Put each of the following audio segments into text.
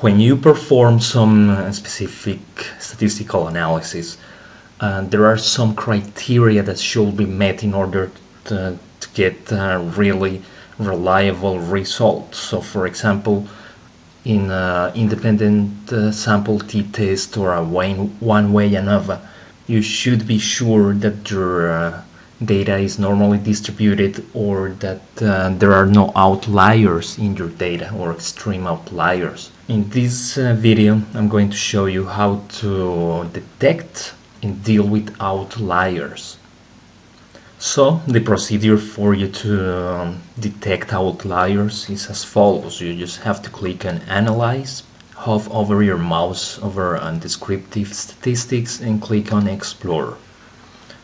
when you perform some uh, specific statistical analysis, uh, there are some criteria that should be met in order to, to get uh, really reliable results. So, for example, in an independent uh, sample t-test or a one way ANOVA, you should be sure that your uh, data is normally distributed or that uh, there are no outliers in your data or extreme outliers. In this uh, video I'm going to show you how to detect and deal with outliers. So the procedure for you to um, detect outliers is as follows. You just have to click on Analyze, hover over your mouse over on Descriptive Statistics and click on Explore.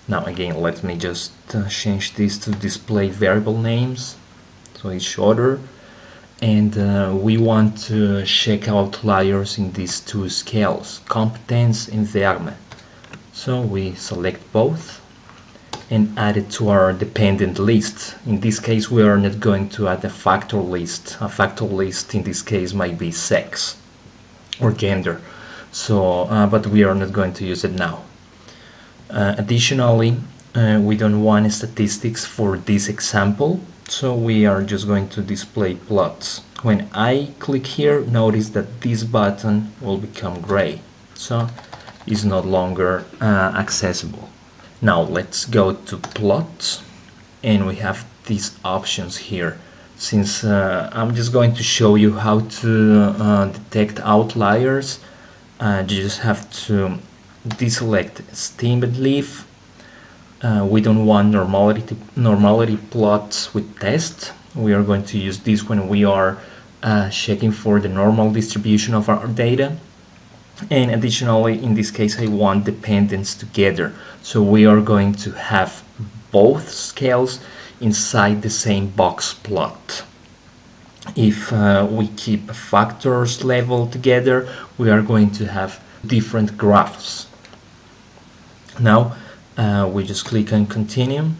Now again, let me just uh, change this to display variable names, so it's shorter. And uh, we want to check outliers in these two scales, competence and Verne. So we select both and add it to our dependent list. In this case, we are not going to add a factor list. A factor list in this case might be sex or gender. So, uh, but we are not going to use it now. Uh, additionally, uh, we don't want statistics for this example, so we are just going to display plots. When I click here, notice that this button will become gray, so it's no longer uh, accessible. Now let's go to plots, and we have these options here. Since uh, I'm just going to show you how to uh, detect outliers, uh, you just have to deselect stem-and-leaf. Uh, we don't want normality normality plots with test. We are going to use this when we are uh, checking for the normal distribution of our data. And additionally, in this case, I want dependents together. So we are going to have both scales inside the same box plot. If uh, we keep factors level together, we are going to have different graphs. Now uh, we just click on continue.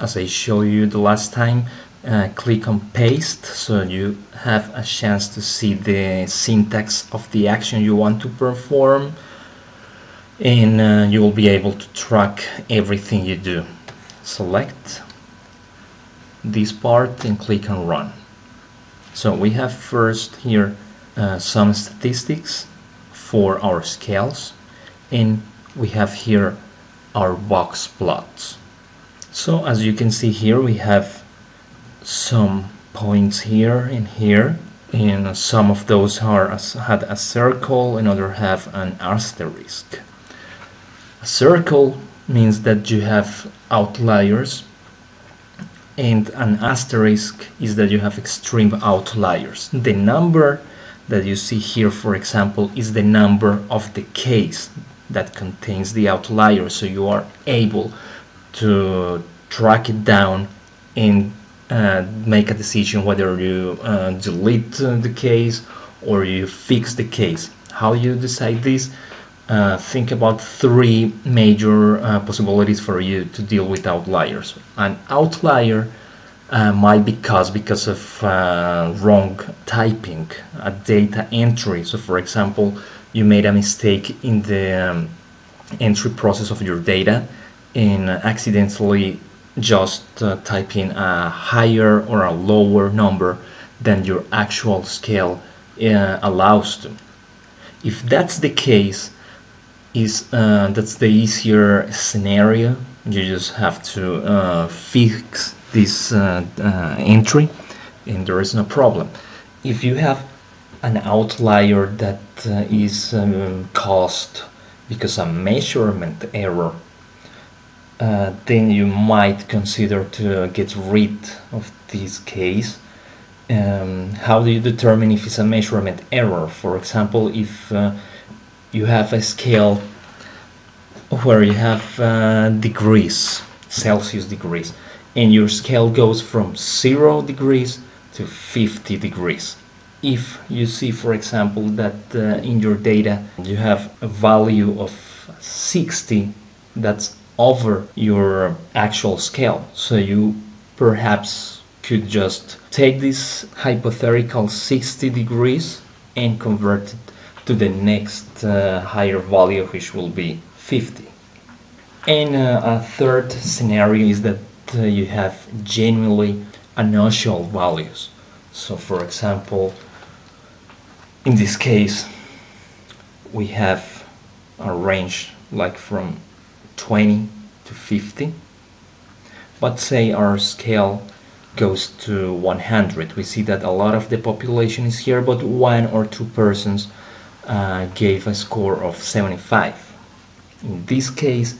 As I showed you the last time, uh, click on paste so you have a chance to see the syntax of the action you want to perform and uh, you will be able to track everything you do. Select this part and click on run. So we have first here uh, some statistics for our scales and we have here our box plots. So as you can see here we have some points here and here and some of those are had a circle and other have an asterisk. A circle means that you have outliers and an asterisk is that you have extreme outliers. The number that you see here for example is the number of the case that contains the outlier so you are able to track it down and uh, make a decision whether you uh, delete uh, the case or you fix the case. How you decide this? Uh, think about three major uh, possibilities for you to deal with outliers. An outlier uh, might be caused because of wrong typing a data entry so for example you made a mistake in the um, entry process of your data and accidentally just uh, type in a higher or a lower number than your actual scale uh, allows to. If that's the case, is uh, that's the easier scenario. You just have to uh, fix this uh, uh, entry, and there is no problem. If you have an outlier that uh, is um, caused because a measurement error uh, then you might consider to get rid of this case um, how do you determine if it's a measurement error for example if uh, you have a scale where you have uh, degrees Celsius degrees and your scale goes from 0 degrees to 50 degrees. If you see for example that uh, in your data you have a value of 60 that's over your actual scale. So you perhaps could just take this hypothetical 60 degrees and convert it to the next uh, higher value which will be 50 and uh, a third scenario is that uh, you have genuinely unusual values. So for example in this case we have a range like from 20 to 50 but say our scale goes to 100 we see that a lot of the population is here but one or two persons uh, gave a score of 75 in this case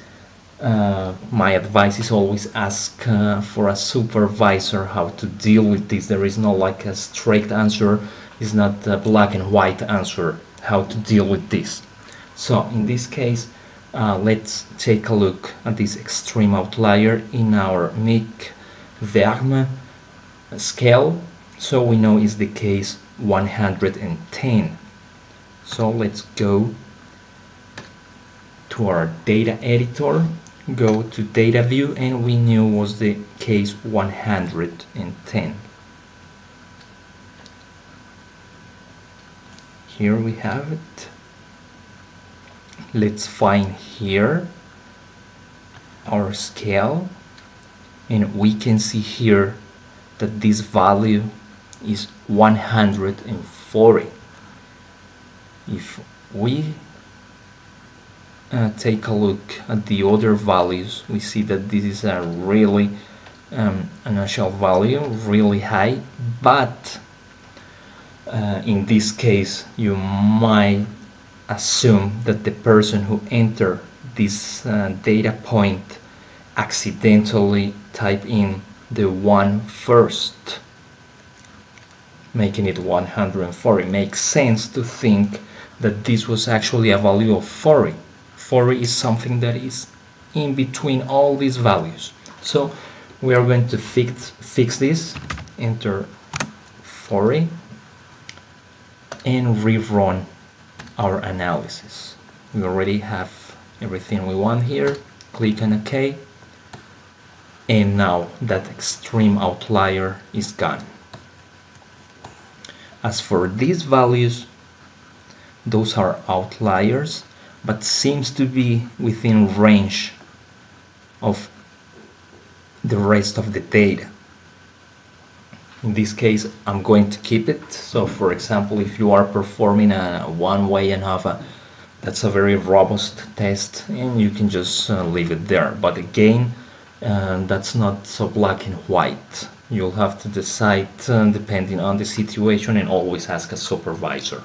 uh, my advice is always ask uh, for a supervisor how to deal with this. There is no like a straight answer. It's not a black and white answer how to deal with this. So in this case uh, let's take a look at this extreme outlier in our Mick Verme scale. So we know is the case 110 so let's go to our data editor go to data view and we knew was the case 110 here we have it. Let's find here our scale and we can see here that this value is 140 if we uh, take a look at the other values. We see that this is a really um, initial value really high but uh, in this case you might assume that the person who entered this uh, data point accidentally type in the one first making it 140 makes sense to think that this was actually a value of 40 40 is something that is in between all these values. So we are going to fix fix this enter 4 and rerun our analysis. We already have everything we want here. Click on OK. And now that extreme outlier is gone. As for these values those are outliers but seems to be within range of the rest of the data. In this case I'm going to keep it. So for example if you are performing a one way and ANOVA that's a very robust test and you can just uh, leave it there. But again uh, that's not so black and white. You'll have to decide uh, depending on the situation and always ask a supervisor